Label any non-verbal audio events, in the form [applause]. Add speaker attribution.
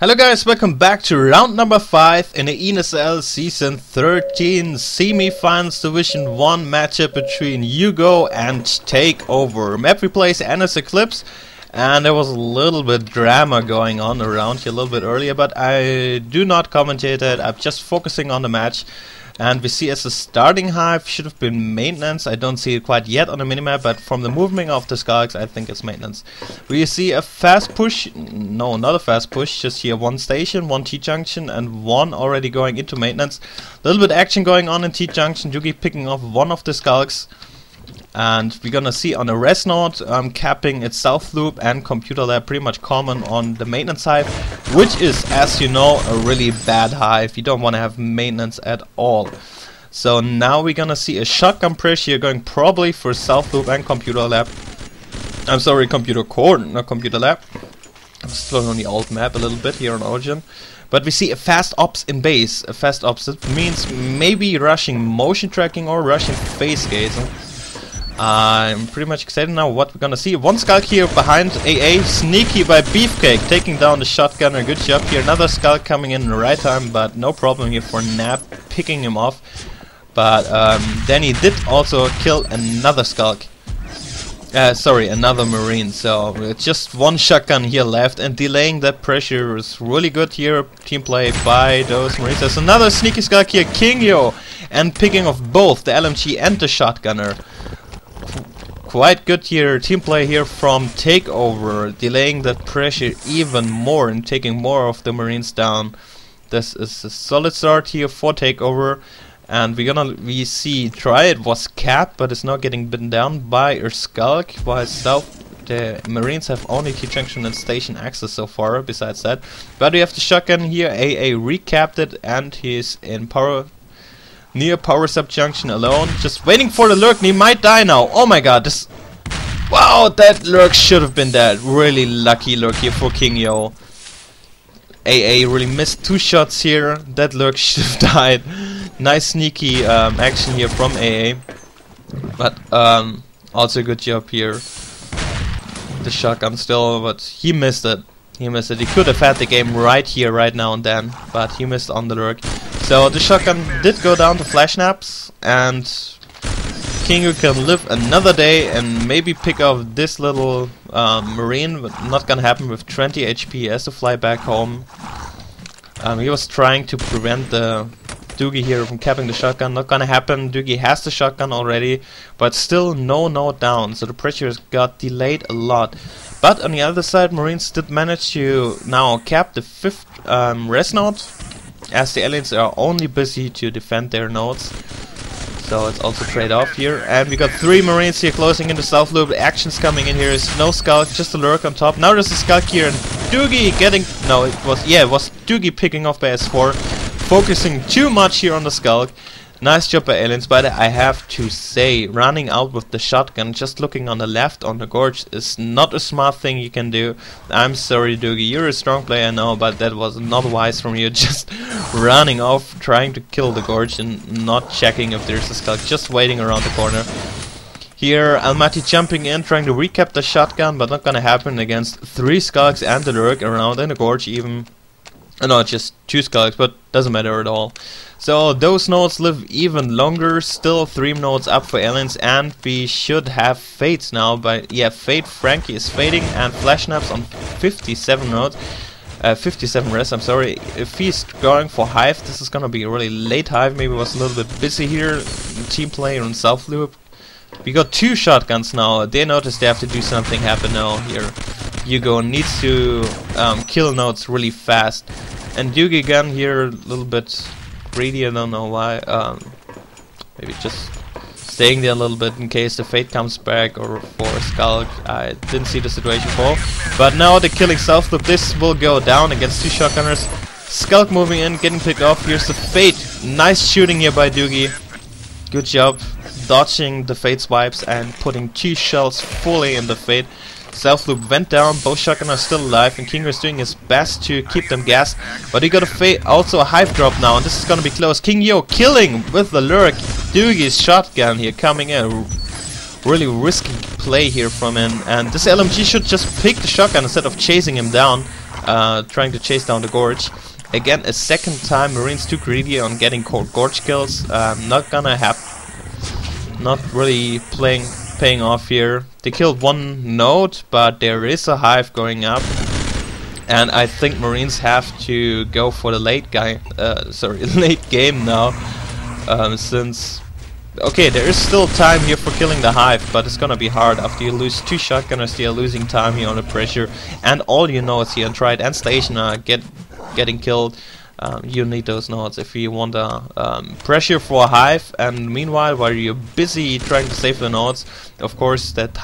Speaker 1: Hello guys, welcome back to round number 5 in the ENSL Season 13 Semi-Finals Division 1 matchup between Hugo and Takeover. Map replays NS Eclipse and there was a little bit drama going on around here a little bit earlier but I do not commentate it, I'm just focusing on the match. And we see as a starting hive should have been maintenance. I don't see it quite yet on the minimap, but from the movement of the skulks, I think it's maintenance. We see a fast push, no, not a fast push, just here one station, one T-junction, and one already going into maintenance. A little bit action going on in T-junction, Yugi picking off one of the skulks and we're gonna see on the res node um, capping its south loop and computer lab pretty much common on the maintenance hive which is as you know a really bad hive you don't want to have maintenance at all. So now we're gonna see a shotgun push here going probably for south loop and computer lab. I'm sorry computer core not computer lab. I'm still on the old map a little bit here on Origin. But we see a fast obs in base. A fast obs means maybe rushing motion tracking or rushing phase gating I'm pretty much excited now what we're gonna see. One Skulk here behind AA, sneaky by Beefcake, taking down the shotgunner. Good job here. Another Skulk coming in the right time, but no problem here for Nap picking him off. But um, Danny did also kill another Skulk. Uh, sorry, another Marine. So just one shotgun here left, and delaying that pressure is really good here. Team play by those Marines. There's another sneaky Skulk here, Kingyo, and picking off both the LMG and the shotgunner. Quite good here, team play here from Takeover, delaying that pressure even more and taking more of the Marines down. This is a solid start here for Takeover. And we're gonna we see try it was capped but it's not getting bitten down by a Skulk while South the Marines have only T-junction and station access so far besides that. But we have the shotgun here, AA recapped it and he's in power near power subjunction alone, just waiting for the lurk and he might die now. Oh my god, this... Wow, that lurk should have been dead. Really lucky lurk here for King Yo. AA really missed two shots here. That lurk [laughs] should have died. nice sneaky um, action here from AA. But um, also good job here. The shotgun still, but he missed it. He missed it. He could have had the game right here, right now and then, but he missed on the lurk. So the shotgun did go down to flash naps, and Kingu can live another day and maybe pick off this little um, marine, but not gonna happen with 20 HP. Has to fly back home. Um, he was trying to prevent the Doogie here from capping the shotgun. Not gonna happen. Doogie has the shotgun already, but still no node down. So the pressure got delayed a lot. But on the other side, Marines did manage to now cap the fifth um, res node as the aliens are only busy to defend their nodes. So it's also trade-off here. And we got three marines here closing in the south loop. Action's coming in here. Is no skulk, just a lurk on top. Now there's a skulk here and Doogie getting... No, it was... Yeah, it was Doogie picking off by S4. Focusing too much here on the skulk. Nice job by Aliens, but I have to say, running out with the shotgun, just looking on the left on the gorge is not a smart thing you can do. I'm sorry, Doogie, you're a strong player, I know, but that was not wise from you. [laughs] Just running off, trying to kill the gorge and not checking if there's a skulk, just waiting around the corner. Here, Almaty jumping in, trying to recap the shotgun, but not gonna happen against three skulks and the lurk around in the gorge even. Uh, no, just two skulks, but doesn't matter at all. So those nodes live even longer, still three nodes up for aliens, and we should have fades now. But yeah, fade Frankie is fading, and flash naps on 57 nodes. Uh, 57 res, I'm sorry. If he's going for Hive, this is gonna be a really late Hive. Maybe was a little bit busy here. Team player on south loop. We got two shotguns now. They notice they have to do something happen now here. Hugo needs to um, kill nodes really fast. And Yugi again here a little bit greedy, I don't know why. Um, maybe just staying there a little bit in case the Fade comes back or for Skulk. I didn't see the situation fall. But now the killing south loop, this will go down against two shotgunners. Skulk moving in, getting picked off. Here's the Fade. Nice shooting here by Doogie. Good job dodging the Fade swipes and putting two shells fully in the Fade. South loop went down, both shotgun are still alive, and King is doing his best to keep them gassed. But he got a also a hive drop now, and this is gonna be close. King Yo killing with the lurk. Doogie's shotgun here coming in. Really risky play here from him, and this LMG should just pick the shotgun instead of chasing him down. uh, trying to chase down the Gorge. Again, a second time, Marines too greedy on getting Gorge kills. Um, not gonna have, not really playing paying off here. They killed one node, but there is a hive going up. And I think Marines have to go for the late guy, uh, sorry, [laughs] late game now, um, since Okay, there is still time here for killing the hive, but it's gonna be hard after you lose two shotgunners. You're losing time here on the pressure, and all you know is here and Triad and Station are get getting killed. Um, you need those nodes if you want a um, pressure for a hive. And meanwhile, while you're busy trying to save the nodes, of course that